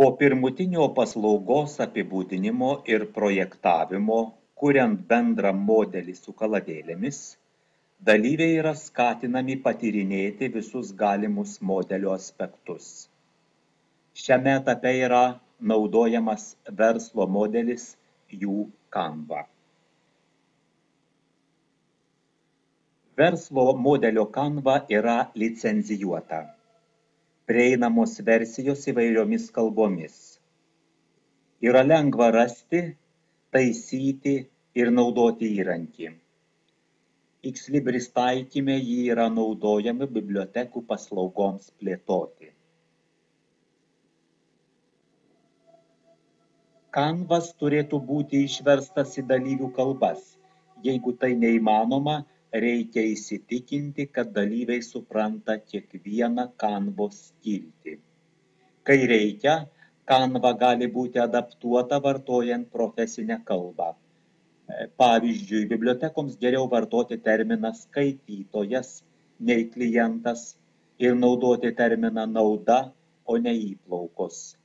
po pirmutinio paslaugos apibūdinimo ir projektavimo kuriant bendrą modelį su kaladėlėmis dalyviai yra skatinami patyrinėti visus galimus modelio aspektus. Šiame etape yra naudojamas verslo modelis jų canva. Verslo modelio canva yra licencijuota prieinamos versijos įvairiomis kalbomis. Yra lengva rasti, taisyti ir naudoti įrankį. Xlibris taikyme jį yra naudojami bibliotekų paslaugoms plėtoti. Kanvas turėtų būti išverstas į dalyvių kalbas. Jeigu tai neįmanoma, reikia įsitikinti kad dalyviai supranta kiekvieną kanvos skiltį. Kai reikia kanva gali būti adaptuota vartojant profesinę kalbą. E, pavyzdžiui bibliotekoms geriau vartoti terminą skaitytojas nei klientas ir naudoti terminą nauda o ne įplaukos.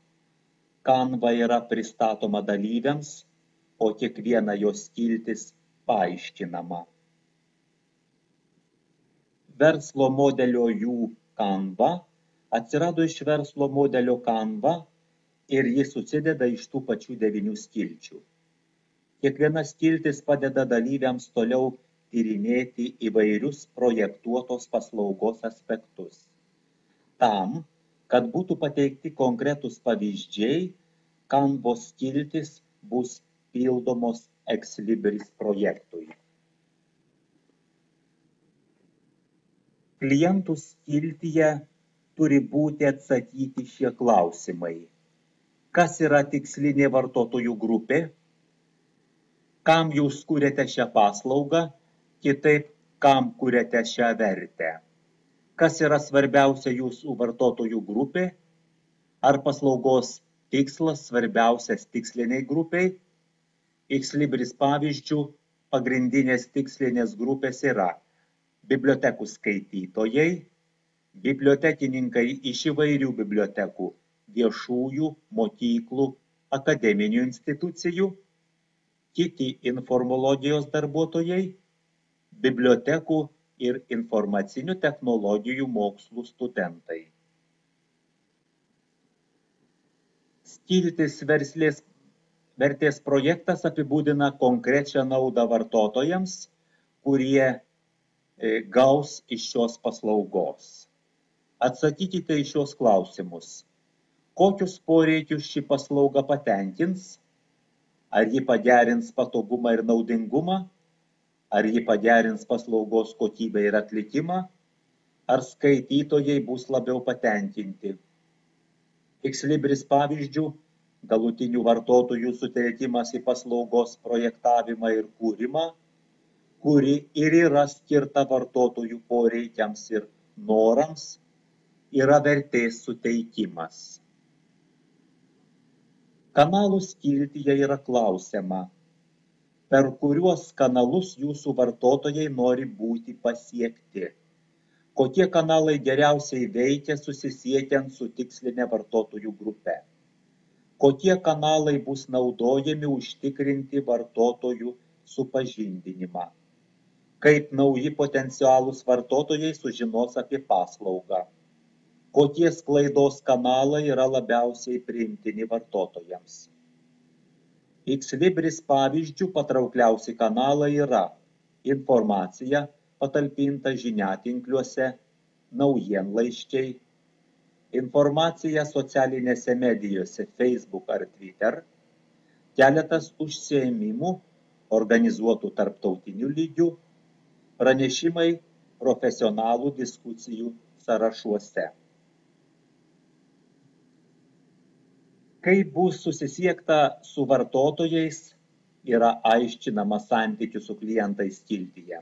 Kanva yra pristatoma dalyviams o kiekviena jos skiltis paaiškinama verslo modelio jų Canva atsirado iš verslo modelio Canva ir jis susideda iš tų pačių devynių skilčių. Kiekviena skiltis padeda dalyviams toliau tyrinėti įvairius projektuotos paslaugos aspektus. Tam, kad būtų pateikti konkretus pavyzdžiai, Canvos skiltis bus pildomos Exlibris projektui. Klientų skiltyje turi būti atsakyti šie klausimai. Kas yra tikslinė vartotojų grupė? Kam jūs kūrėte šią paslaugą? Kitaip, kam kūrėte šią vertę? Kas yra svarbiausia jūsų vartotojų grupė? Ar paslaugos tikslas svarbiausias tiksliniai grupiai? Xlibris pavyzdžių pagrindinės tikslinės grupės yra bibliotekų skaitytojai bibliotekininkai iš įvairių bibliotekų viešųjų mokyklų akademinių institucijų kiti informologijos darbuotojai bibliotekų ir informacinių technologijų mokslų studentai. Skiltis verslės vertės projektas apibūdina konkrečią naudą vartotojams kurie gaus iš šios paslaugos. Atsakykite į šios klausimus. Kokius poreikius ši paslauga patenkins? Ar ji pagerins patogumą ir naudingumą? Ar ji pagerins paslaugos kokybę ir atlikimą? Ar skaitytojai bus labiau patenkinti? Xlibris pavyzdžių galutinių vartotojų sutelkimas į paslaugos projektavimą ir kūrimą kuri ir yra skirta vartotojų poreikiams ir norams, yra vertės suteikimas. Kanalų skiltyje yra klausiama, per kuriuos kanalus jūsų vartotojai nori būti pasiekti. Kokie kanalai geriausiai veikia susisiekiant su tikslinė vartotojų grupe. Kokie kanalai bus naudojami užtikrinti vartotojų supažindinimą kaip nauji potencialūs vartotojai sužinos apie paslaugą. Kokie sklaidos kanalai yra labiausiai priimtini vartotojams? Xlibris pavyzdžių patraukliausi kanalai yra informacija patalpinta žiniatinkliuose, naujienlaiškiai, informacija socialinėse medijose Facebook ar Twitter, keletas užsiėmimų organizuotų tarptautiniu lygiu pranešimai profesionalų diskusijų sąrašuose. Kaip bus susisiekta su vartotojais, yra aiškinama santykių su klientais skiltyje.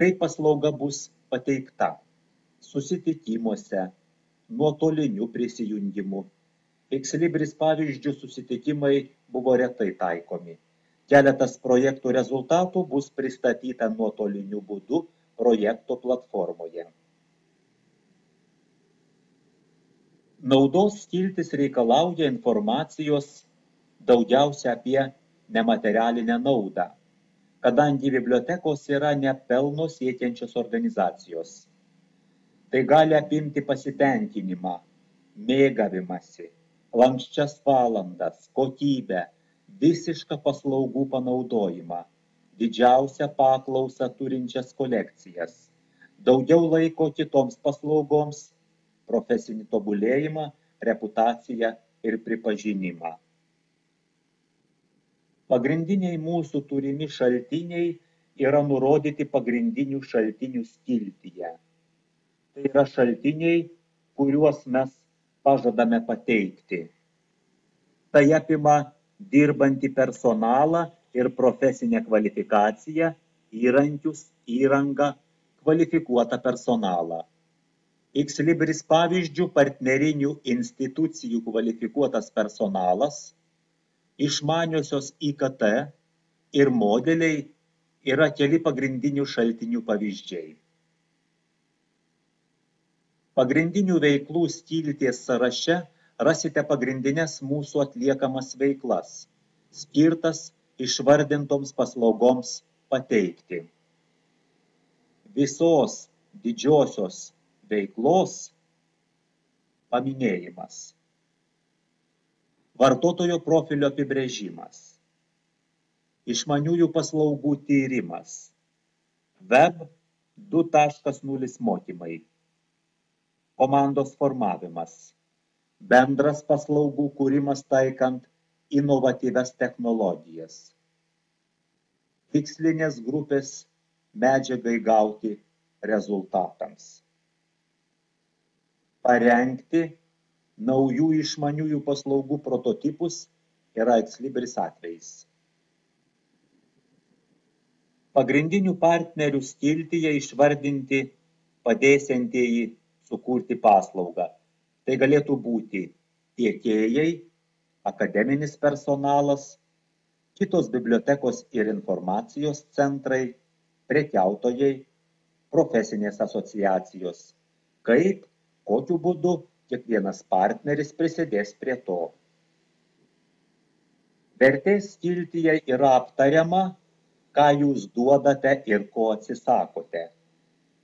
Kaip paslauga bus pateikta susitikimuose, nuotoliniu prisijungimu. Xlibris pavyzdžių susitikimai buvo retai taikomi keletas projektų rezultatų bus pristatyta nuotoliniu būdu projekto platformoje Naudos skiltis reikalauja informacijos daugiausia apie nematerialinę naudą, kadangi bibliotekos yra nepelno siekiančios organizacijos. Tai gali apimti pasitenkinimą, mėgavimąsi, lankščias valandas, kokybę, visišką paslaugų panaudojimą, didžiausią paklausą turinčias kolekcijas, daugiau laiko kitoms paslaugoms profesinį tobulėjimą, reputaciją ir pripažinimą. Pagrindiniai mūsų turimi šaltiniai yra nurodyti pagrindinių šaltinių skiltyje. Tai yra šaltiniai, kuriuos mes pažadame pateikti. Tai apima dirbantį personalą ir profesinę kvalifikaciją, įrankius, įrangą, kvalifikuotą personalą Xlibris pavyzdžių partnerinių institucijų kvalifikuotas personalas, išmaniosios IKT ir modeliai yra keli pagrindinių šaltinių pavyzdžiai. Pagrindinių veiklų skilties sąraše rasite pagrindinės mūsų atliekamas veiklas, skirtas išvardintoms paslaugoms pateikti. Visos didžiosios veiklos paminėjimas. Vartotojo profilio apibrėžimas. Išmaniųjų paslaugų tyrimas. Web 2.0 mokymai. Komandos formavimas. Bendras paslaugų kūrimas taikant inovatyves technologijas. Tikslinės grupės medžiagai gauti rezultatams parengti naujų išmaniųjų paslaugų prototipus yra ekslibris atvejais. Pagrindinių partnerių skiltyje išvardinti padėsiantieji sukurti paslaugą. Tai galėtų būti tiekėjai, akademinis personalas, kitos bibliotekos ir informacijos centrai, prekiautojai, profesinės asociacijos, kaip kokiu būdu kiekvienas partneris prisidės prie to. Vertės skiltyje yra aptariama, ką jūs duodate ir ko atsisakote.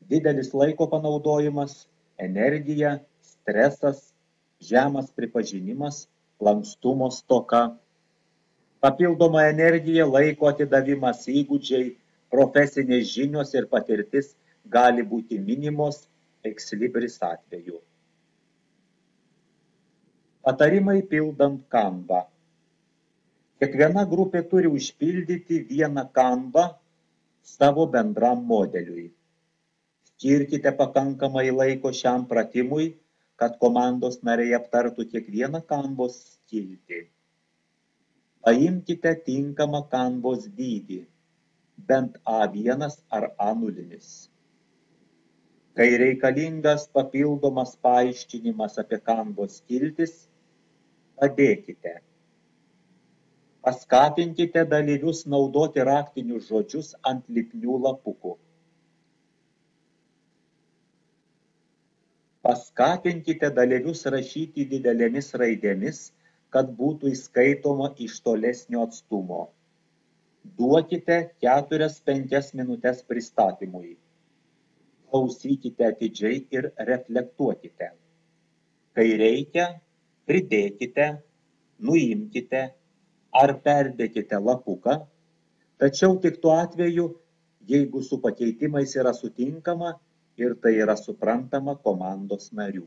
Didelis laiko panaudojimas, energija, stresas, žemas pripažinimas, lankstumo stoka. Papildoma energija, laiko atidavimas įgūdžiai, profesinės žinios ir patirtis gali būti minimos ekslibris atveju. Patarimai pildant kanvą. Kiekviena grupė turi užpildyti vieną kanvą savo bendram modeliui. Skirkite pakankamai laiko šiam pratimui, kad komandos nariai aptartų kiekvieną kanvos skiltį. Paimkite tinkamą kanvos dydį, bent A1 ar A0 kai reikalingas papildomas paaiškinimas apie kanvos skiltis padėkite. Paskatinkite dalyvius naudoti raktinius žodžius ant lipnių lapukų paskatinkite dalyvius rašyti didelėmis raidėmis kad būtų įskaitoma iš tolesnio atstumo. Duokite keturias penkias minutes pristatymui. Klausykite atidžiai ir reflektuokite. Kai reikia, pridėkite, nuimkite ar perdėkite lapuką, tačiau tik tuo atveju, jeigu su pakeitimais yra sutinkama ir tai yra suprantama komandos narių.